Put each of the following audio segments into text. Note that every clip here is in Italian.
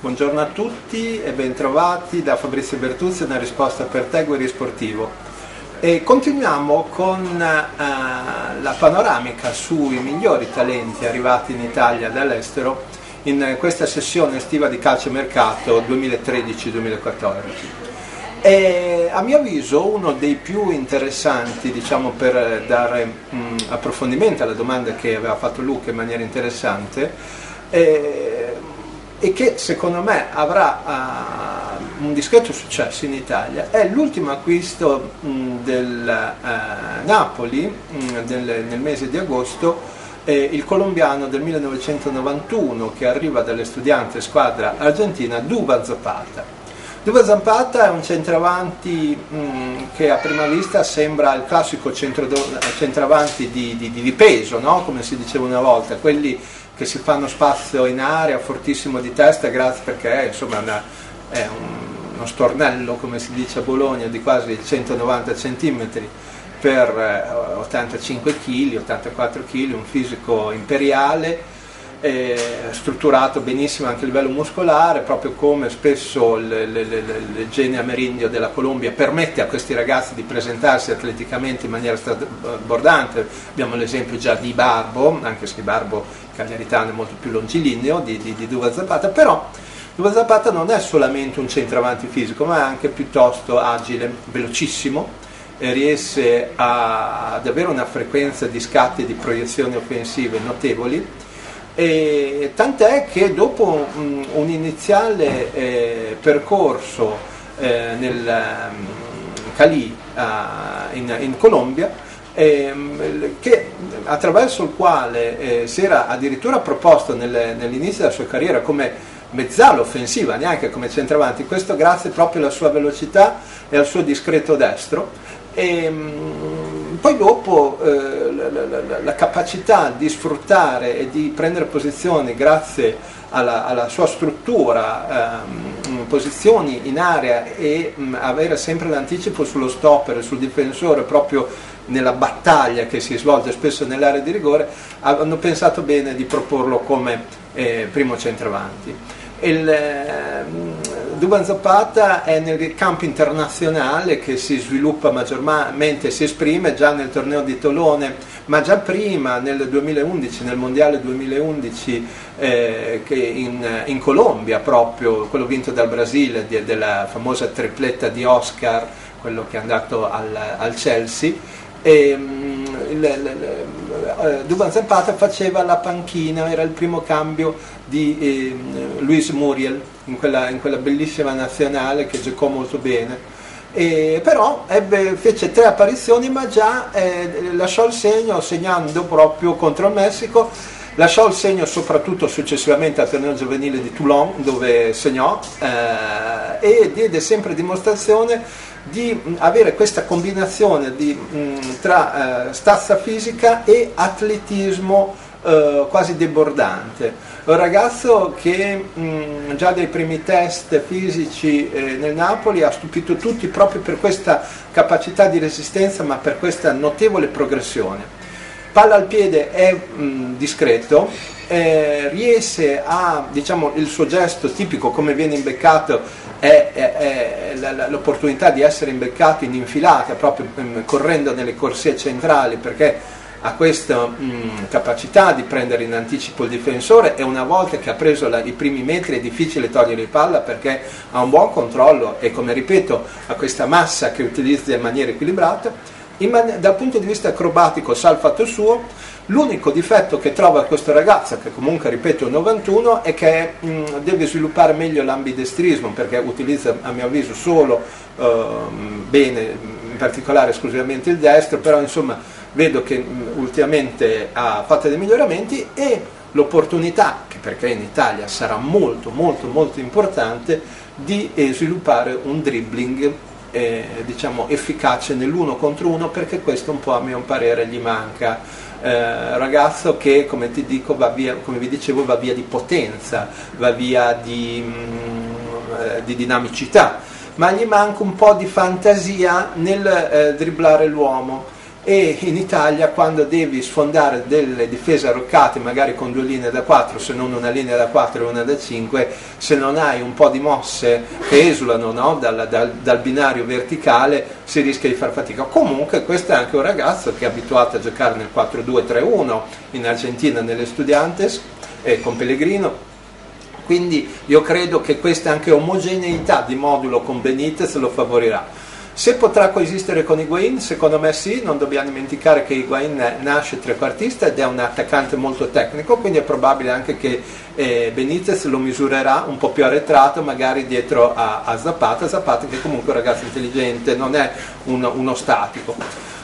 Buongiorno a tutti e bentrovati da Fabrizio Bertuzzi, una risposta per te Guerri Sportivo. E continuiamo con uh, la panoramica sui migliori talenti arrivati in Italia dall'estero in questa sessione estiva di calciomercato 2013-2014. E a mio avviso uno dei più interessanti, diciamo per dare mh, approfondimento alla domanda che aveva fatto Luca in maniera interessante, è e che secondo me avrà uh, un discreto successo in Italia è l'ultimo acquisto mh, del uh, Napoli mh, del, nel mese di agosto eh, il colombiano del 1991 che arriva dalle studianti squadra argentina Duva Zapata Duva Zapata è un centravanti mh, che a prima vista sembra il classico centravanti di, di, di peso no? come si diceva una volta quelli che si fanno spazio in area, fortissimo di testa, grazie perché insomma una, è un, uno stornello, come si dice a Bologna, di quasi 190 cm per 85 kg, 84 kg, un fisico imperiale strutturato benissimo anche a livello muscolare, proprio come spesso il, gene amerindio della Colombia permette a questi ragazzi di presentarsi atleticamente in maniera strabordante. Abbiamo l'esempio già di Barbo, anche se Barbo cagliaritano è molto più longilineo di, di, di Duva Zapata, però Duva Zapata non è solamente un centravanti fisico, ma è anche piuttosto agile, velocissimo, riesce a, ad avere una frequenza di scatti e di proiezioni offensive notevoli e tant'è che dopo un iniziale eh, percorso eh, nel Cali in, Colombia, ehm, che, attraverso il quale eh, si era addirittura proposto nel, nell'inizio della sua carriera come mezzala offensiva, neanche come centravanti, questo grazie proprio alla sua velocità e al suo discreto destro. E, um, poi dopo eh, la, la, la, capacità di sfruttare e di prendere posizioni grazie alla, alla sua struttura, ehm, posizioni in area e mh, avere sempre l'anticipo sullo stopper, sul difensore proprio nella battaglia che si svolge spesso nell'area di rigore, hanno pensato bene di proporlo come eh, primo centravanti. Il, eh, Duban Zapata è nel campo internazionale che si sviluppa maggiormente, si esprime già nel torneo di Tolone, ma già prima nel 2011, nel mondiale 2011 eh, in, in, Colombia proprio, quello vinto dal Brasile, di, della famosa tripletta di Oscar, quello che è andato al, al Chelsea. E, mm, il, eh, Duban Zapata faceva la panchina, era il primo cambio di eh, Luis Muriel in quella, in quella, bellissima nazionale che giocò molto bene. E, però ebbe, fece tre apparizioni ma già eh, lasciò il segno segnando proprio contro il Messico lasciò il segno soprattutto successivamente al torneo giovanile di Toulon dove segnò eh, e diede sempre dimostrazione di avere questa combinazione di, mh, tra eh, stazza fisica e atletismo eh, quasi debordante. Un ragazzo che mh, già dai primi test fisici eh, nel Napoli ha stupito tutti proprio per questa capacità di resistenza ma per questa notevole progressione. Palla al piede è mh, discreto, eh, riesce a, diciamo, il suo gesto tipico come viene imbeccato è, è, è l'opportunità di essere imbeccato in infilata, proprio mh, correndo nelle corsie centrali, perché ha questa mh, capacità di prendere in anticipo il difensore e una volta che ha preso la, i primi metri è difficile togliere il palla perché ha un buon controllo e come ripeto ha questa massa che utilizza in maniera equilibrata. Man- dal punto di vista acrobatico sa il fatto suo, l'unico difetto che trova questo ragazzo, che comunque ripeto è 91, è che mh, deve sviluppare meglio l'ambidestrismo perché utilizza a mio avviso solo uh, bene, in particolare esclusivamente il destro, però insomma vedo che ultimamente ha fatto dei miglioramenti e l'opportunità, che perché in Italia sarà molto molto molto importante, di eh, sviluppare un dribbling eh, diciamo efficace nell'uno contro uno perché questo un po' a mio parere gli manca. Eh, ragazzo che come dico via, come vi dicevo va via di potenza, va via di, mh, mm, eh, di dinamicità, ma gli manca un po' di fantasia nel eh, dribblare l'uomo e in Italia quando devi sfondare delle difese arroccate magari con due linee da 4 se non una linea da 4 e una da 5 se non hai un po' di mosse che esulano no? dal, dal, dal, binario verticale si rischia di far fatica comunque questo è anche un ragazzo che è abituato a giocare nel 4-2-3-1 in Argentina nelle Studiantes eh, con Pellegrino quindi io credo che questa anche omogeneità di modulo con Benitez lo favorirà se potrà coesistere con Higuain, secondo me sì, non dobbiamo dimenticare che Higuain nasce trequartista ed è un attaccante molto tecnico, quindi è probabile anche che eh, Benitez lo misurerà un po' più arretrato, magari dietro a, Zapata, Zapata che è comunque un ragazzo intelligente, non è uno statico.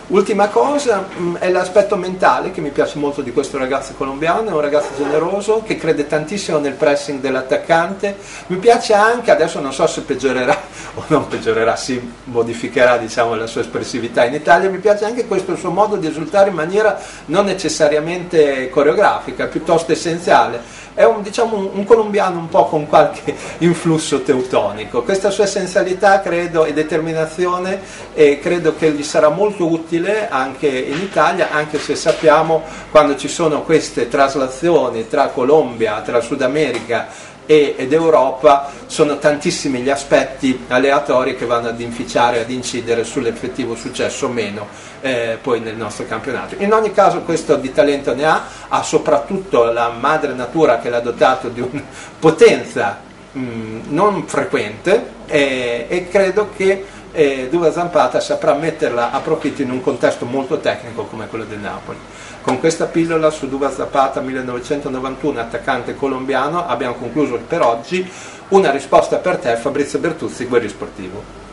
Ultima cosa mh, mm, è l'aspetto mentale che mi piace molto di questo ragazzo colombiano, è un ragazzo generoso che crede tantissimo nel pressing dell'attaccante, mi piace anche, adesso non so se peggiorerà o non peggiorerà, si modificherà diciamo, la sua espressività in Italia, mi piace anche questo suo modo di esultare in maniera non necessariamente coreografica, piuttosto essenziale è un, diciamo, un, un, colombiano un po' con qualche influsso teutonico. Questa sua essenzialità credo, e determinazione eh, credo che gli sarà molto utile anche in Italia, anche se sappiamo quando ci sono queste traslazioni tra Colombia, tra Sud America ed Europa sono tantissimi gli aspetti aleatori che vanno ad inficiare, ad incidere sull'effettivo successo o meno eh, poi nel nostro campionato. In ogni caso questo di talento ne ha, ha soprattutto la madre natura che l'ha dotato di una potenza mh, mm, non frequente eh, e credo che eh, Duva Zampata saprà metterla a profitto in un contesto molto tecnico come quello del Napoli. Con questa pillola su Duva Zapata 1991, attaccante colombiano, abbiamo concluso per oggi. Una risposta per te, Fabrizio Bertuzzi, Guerri Sportivo.